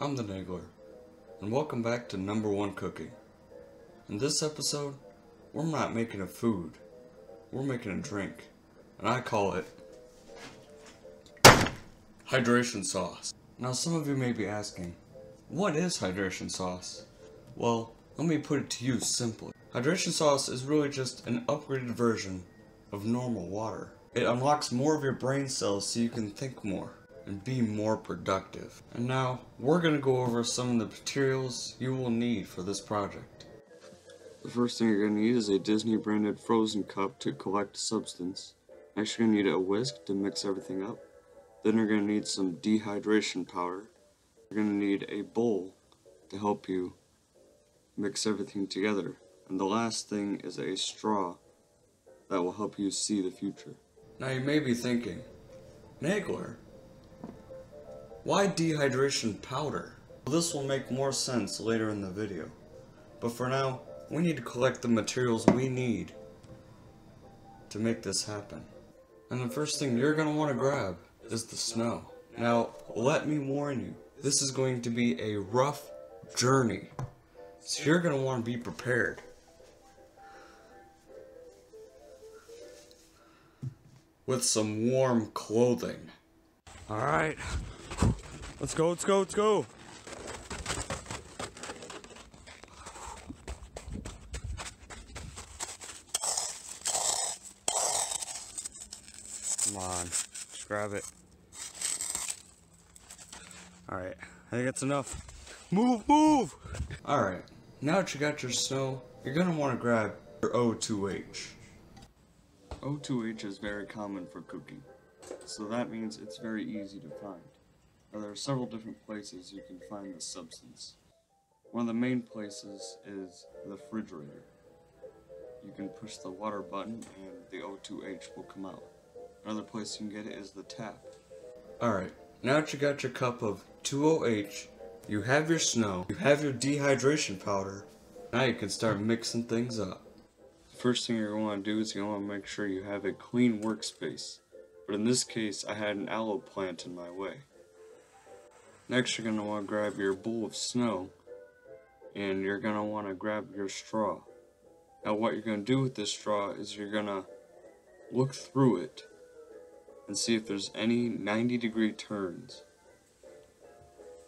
I'm the Nagler, and welcome back to Number One Cooking. In this episode, we're not making a food, we're making a drink, and I call it hydration sauce. Now, some of you may be asking, what is hydration sauce? Well, let me put it to you simply. Hydration sauce is really just an upgraded version of normal water. It unlocks more of your brain cells so you can think more and be more productive. And now, we're going to go over some of the materials you will need for this project. The first thing you're going to need is a Disney branded frozen cup to collect substance. Next you're going to need a whisk to mix everything up. Then you're going to need some dehydration powder. You're going to need a bowl to help you mix everything together. And the last thing is a straw that will help you see the future. Now you may be thinking, Nagler, why dehydration powder? This will make more sense later in the video. But for now, we need to collect the materials we need to make this happen. And the first thing you're going to want to grab is the snow. Now, let me warn you, this is going to be a rough journey. So you're going to want to be prepared. With some warm clothing. Alright. Let's go, let's go, let's go. Come on, just grab it. Alright, I think that's enough. Move, move! Alright, now that you got your snow, you're going to want to grab your O2H. O2H is very common for cooking, so that means it's very easy to find. Now, there are several different places you can find this substance. One of the main places is the refrigerator. You can push the water button and the O2H will come out. Another place you can get it is the tap. Alright, now that you got your cup of 2OH, you have your snow, you have your dehydration powder, now you can start mixing things up. The First thing you're going to want to do is you want to make sure you have a clean workspace. But in this case, I had an aloe plant in my way. Next, you're going to want to grab your bowl of snow, and you're going to want to grab your straw. Now what you're going to do with this straw is you're going to look through it and see if there's any 90 degree turns.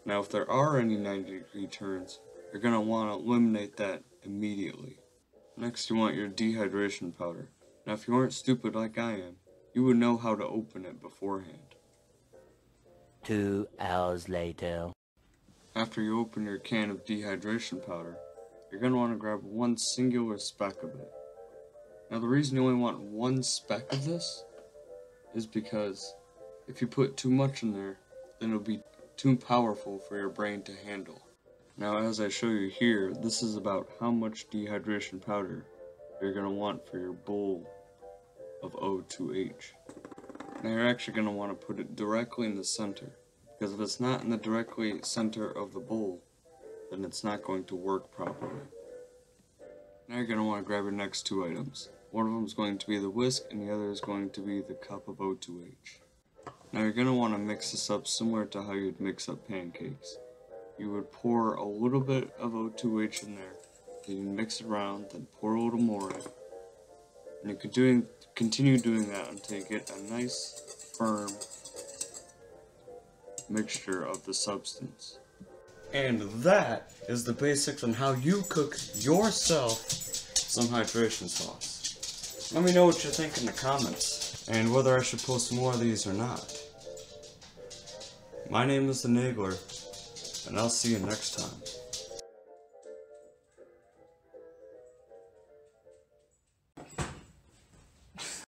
Now if there are any 90 degree turns, you're going to want to eliminate that immediately. Next you want your dehydration powder. Now if you aren't stupid like I am, you would know how to open it beforehand. Two hours later. After you open your can of dehydration powder, you're going to want to grab one singular speck of it. Now the reason you only want one speck of this is because if you put too much in there, then it'll be too powerful for your brain to handle. Now as I show you here, this is about how much dehydration powder you're going to want for your bowl of O2H. Now you're actually going to want to put it directly in the center, because if it's not in the directly center of the bowl, then it's not going to work properly. Now you're going to want to grab your next two items. One of them is going to be the whisk, and the other is going to be the cup of O2H. Now you're going to want to mix this up similar to how you'd mix up pancakes. You would pour a little bit of O2H in there, then you mix it around, then pour a little more in. And you could doing, continue doing that until you get a nice, firm mixture of the substance. And that is the basics on how you cook yourself some hydration sauce. Let me know what you think in the comments, and whether I should post more of these or not. My name is The Nagler, and I'll see you next time.